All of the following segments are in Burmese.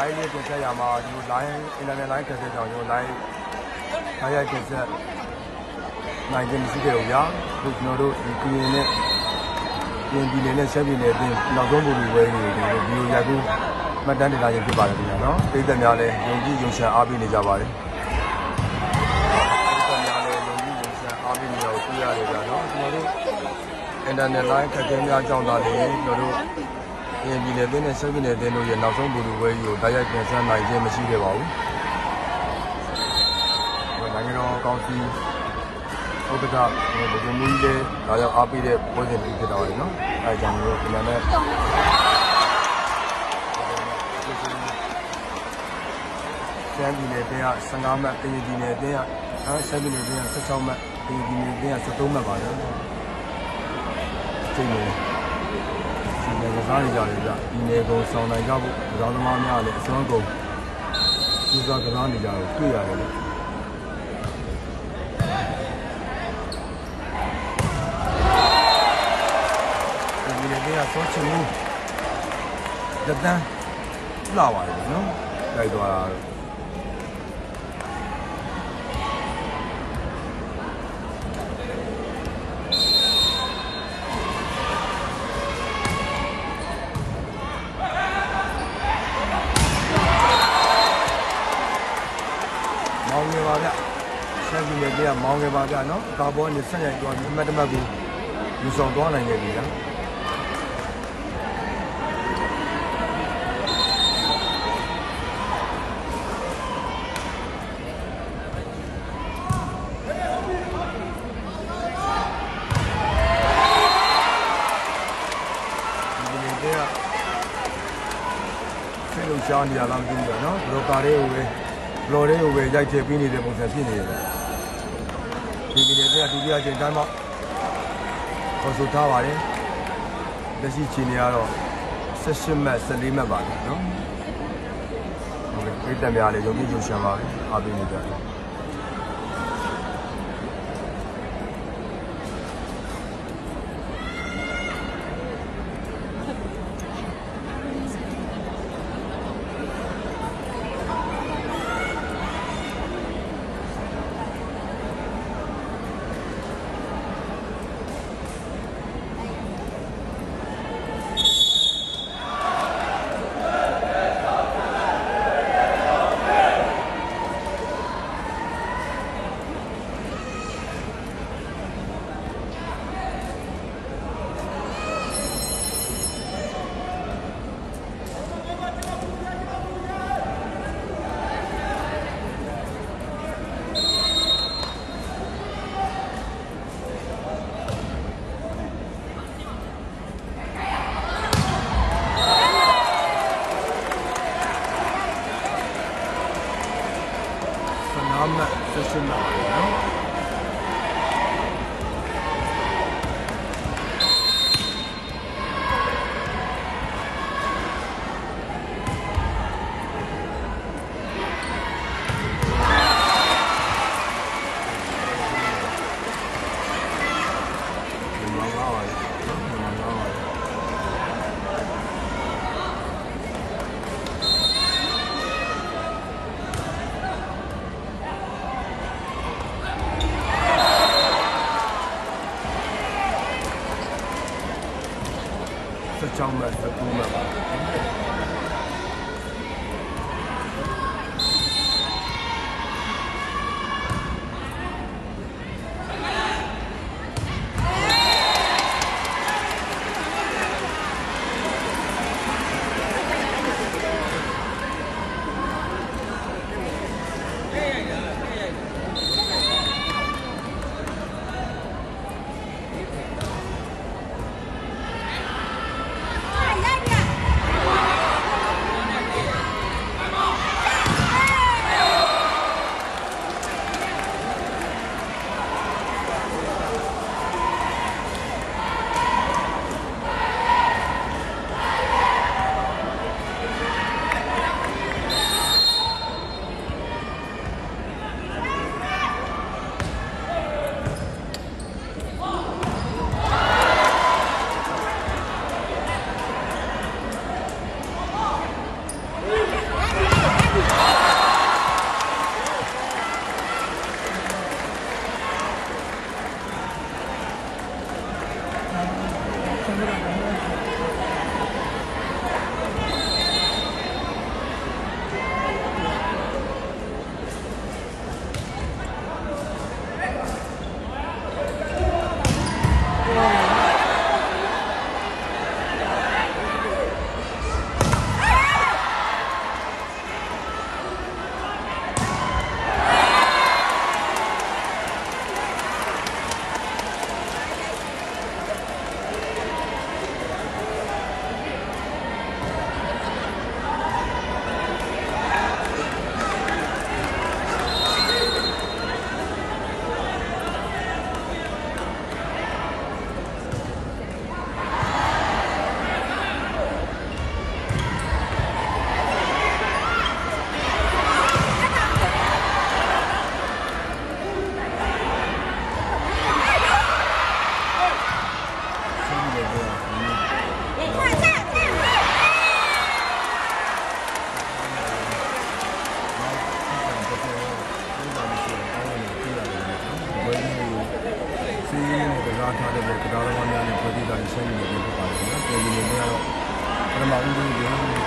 line လေးတင်ဆက်ရမှာဒီ line internet line ခက်တဲ့ကြောင့်ကျွန်တော် line အားရတင်ဆက်နိုင်ခြင်းမရှိခဲ့ဘူးဗျာဒီကျွန်တော်တို့ဒီကရင်နဲ့ပြင်ပြည်နယ်နဲ့ဆက်ပြည်နယ်အတွင်းနောက်ဆုံးဘူလူဝဲကြီးတွေဒီလိုရိုက်ကူးမှတ်တမ်းတင်လာခြင်းဖြစ်ပါတယ်ခင်ဗျာနော်ပြည်သက်များလည်းယုံကြည်ယုံရှံအားပေးနေကြပါတယ်ပြည်သက်များလည်းယုံကြည်ယုံရှံအားပေးနေတော့တွေ့ရတယ်ဗျာနော်ကျွန်တော်တို့ internet line ခက်ခဲများကြောင့်သာလေကျွန်တော်တို့ ပြင်ပြည်နယ်အတွင်းနဲ့ဆက်ပြည်နယ်အတွင်းတို့ရဲ့နောက်ဆုံးဘူလူဝဲကြီးကိုတိုက်ရိုက်တင်ဆက်နိုင်ခြင်းမရှိခဲ့ပါဘူးနိုင်ငံတော်ကောင်စီဥက္ကဋ္ဌဗိုလ်ချုပ်မူကြီးလည်းဒါကြောင့်အားပေးတဲ့ပွဲစဉ်တစ်ဖြစ်တော့တယ်နော်အဲကြောင့်ကျွန်တော်ဒီနေ့နဲ့ရှမ်းပြည်နယ်တင်းက15မှတ်တင်ပြည်နယ်တင်းကအဲရှမ်းပြည်နယ်တင်းက16မှတ်တင်ပြည်နယ်တင်းက73မှတ်ပါနော်ချိန် နေဒီနေ့ကစားနေကြတယ်ဗျဒီနေ့ကုန်ဆောင်နိုင်ကြဖို့ကစားသမားများလည်းအစွမ်းကုန်ကြိုးစားကစားနေကြတယ်တွေ့ရတယ်လေဒီနေ့ကဆောချင်မှုလက်တန်းလာပါတယ်နော်တိုက်သွားတာ ပြီးနေကြမောင်းနေပါဗျနော်ကာဘောနဲ့ဆက်ရိုက်သွားပြီးအမတ်တမတ်ကိုယူဆောင်သွားနိုင်ခဲ့ပြီလားဒီနေ့တည်းကဆေးလုံရှားနေရလားမသိဘူးဗျာနော်ဘလော့ကာတွေကိုပဲဘလော့တွေကိုပဲရိုက်ချယ်ပြီးနေတဲ့ပုံစံဖြစ်နေတယ် ဒီနေ့တည်းကဒုတိယချိန်တိုင်းမှာခေါ်ဆိုထားပါတယ်လက်ရှိချိန်နေကတော့18မှတ်14မှတ်ပါလေနော်ဟုတ်ကဲ့ပြည်သက်များလည်းယုံကြည်ယုံရှံပါပဲအားပေးနေကြတယ်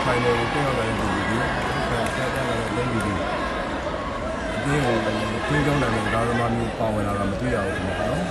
ဖိုင်နယ်ကိုတက်ရောက်လာတဲ့ဒီဒီဆန်ဆက်တက်လာတဲ့လက်ဒီဒီအတင်းကိုကျင်းကြောင်းနိုင်တဲ့ဒါသမားမျိုးပါဝင်လာတာမတွေ့ရဘူးခင်ဗျာနော်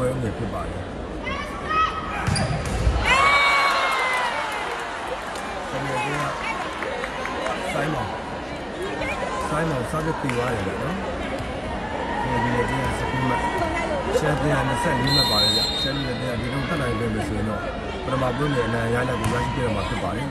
ပြီဘယ်မှာပွဲနေဖြစ်ပါတယ်ဆက်နေတဲ့ဆိုင်မောင်ဆိုင်မောင်စားတဲ့ပြေးသွားတယ်နော်ဒီနေ့ဒီနေ့စကူမရှမ်းပြည်24မှတ်ပါတယ်ဗျရှမ်းပြည်နယ်ဒီလိုတက်နိုင်တယ်လို့ဆိုရင်တော့ပထမပွဲနေအနိုင်ရလက်ကိုရရှိခဲ့မှာဖြစ်ပါတယ်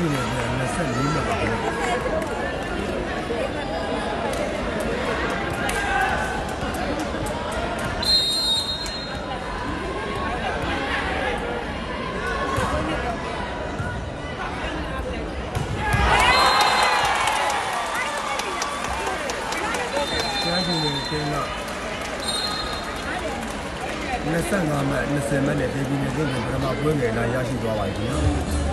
ရှမ်းပြည်နယ်က24နဲ့ပါပဲရှမ်းပြည်နယ်ကင်းတော့25မှတ်20မှတ်နဲ့ဒေပြည်နယ်ကင်းပထမပွဲငယ်လာရရှိသွားပါပြီနော်